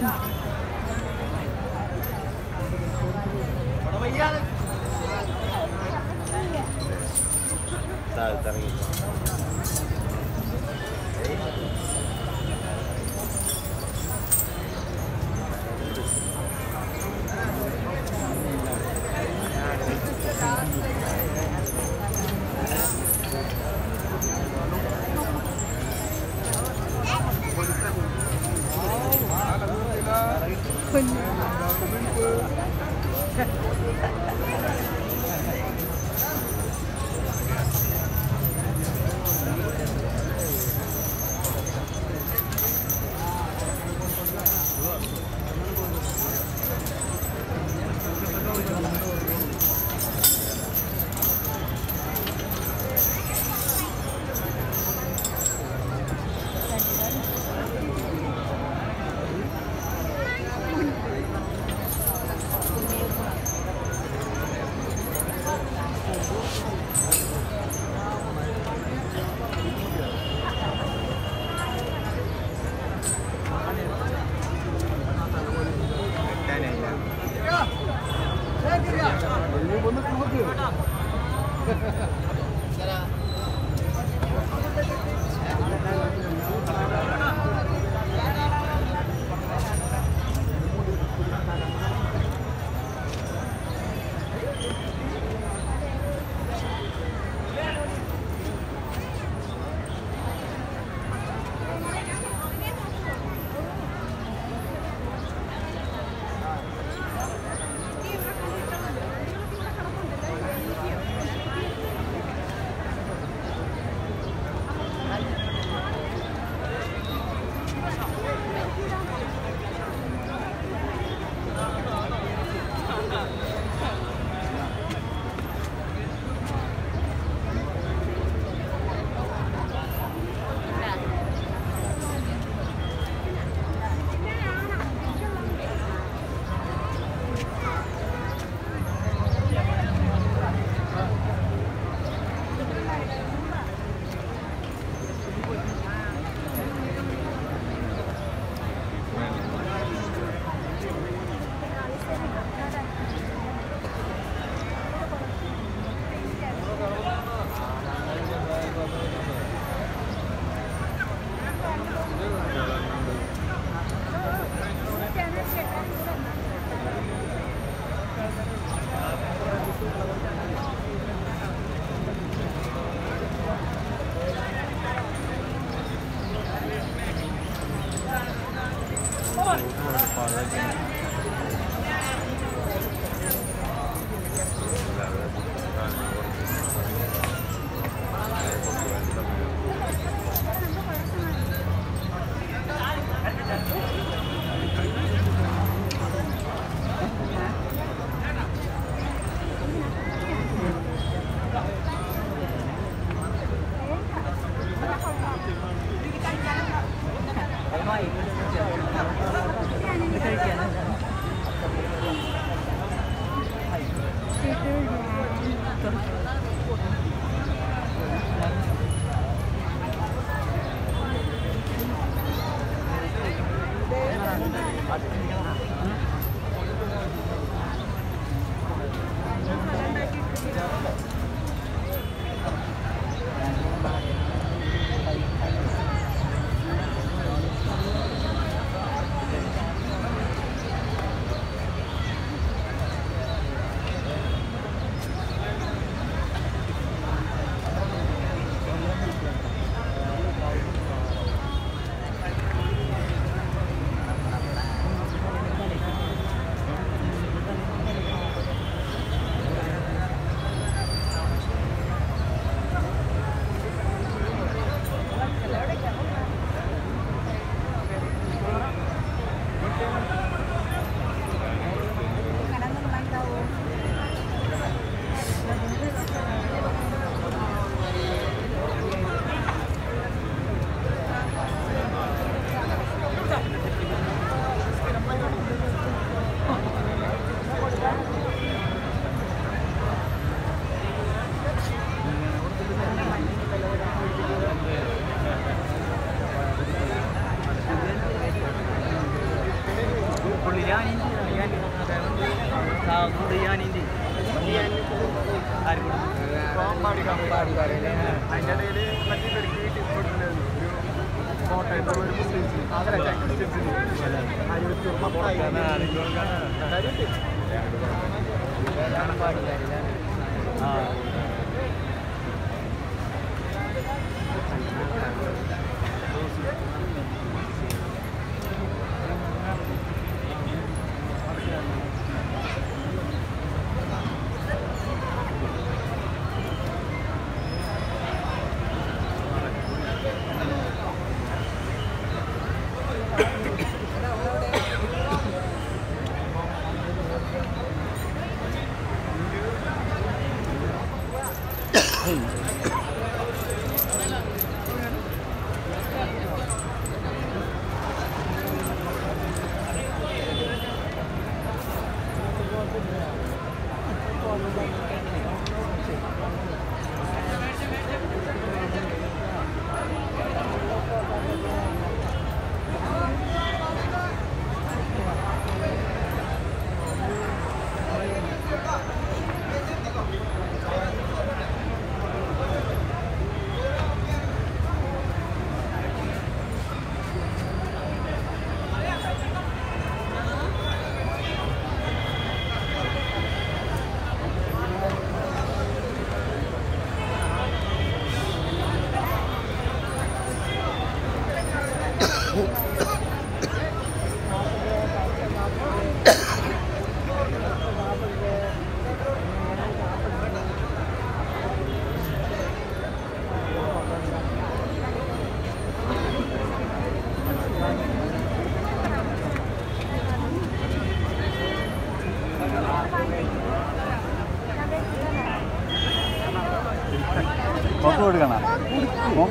了。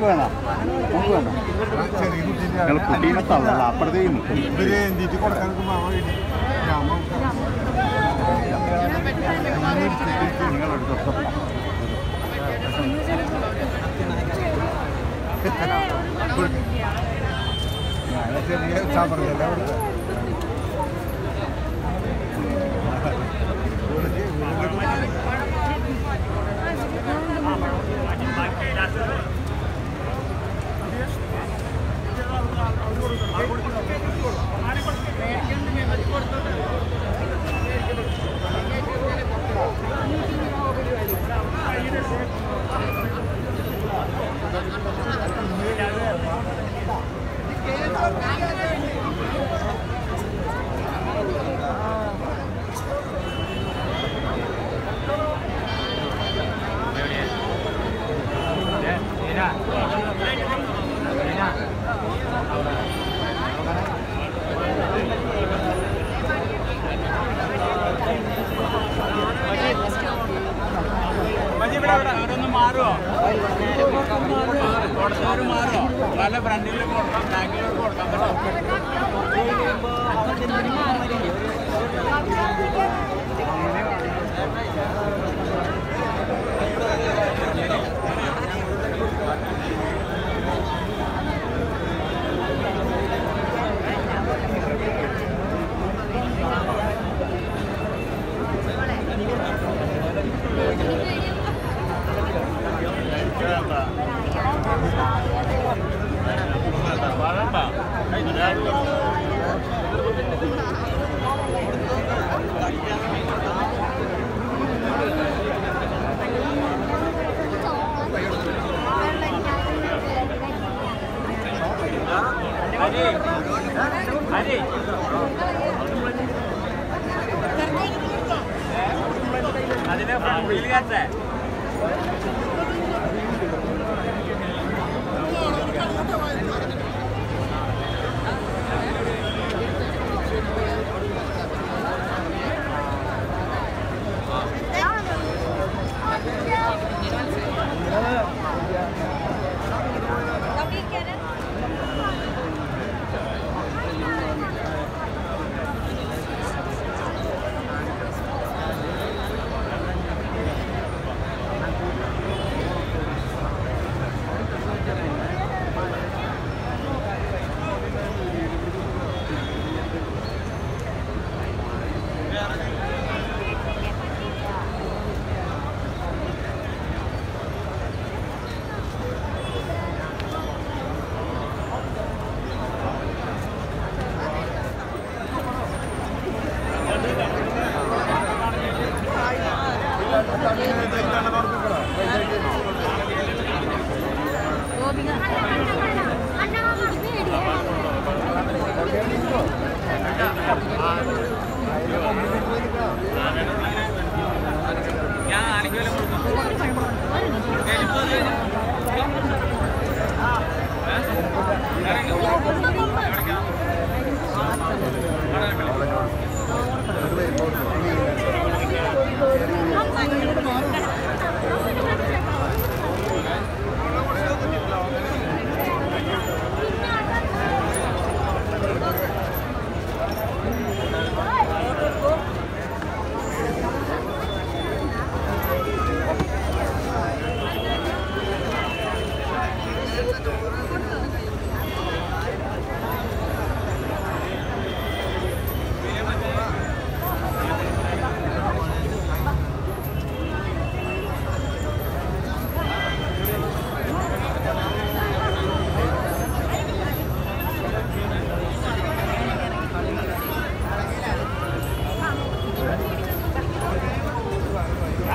നമുക്ക് വേണ്ട. നമുക്ക് വേണ്ട. ഞങ്ങൾ കുട്ടീനെ തള്ളല്ല അപ്പുറത്തേ നിങ്ങളെടുത്ത് ചെറിയ ചാമ്പറില്ല അവിടുത്തെ ಮಾಡ್ಕೊಡ್ತೀವಿ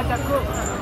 たく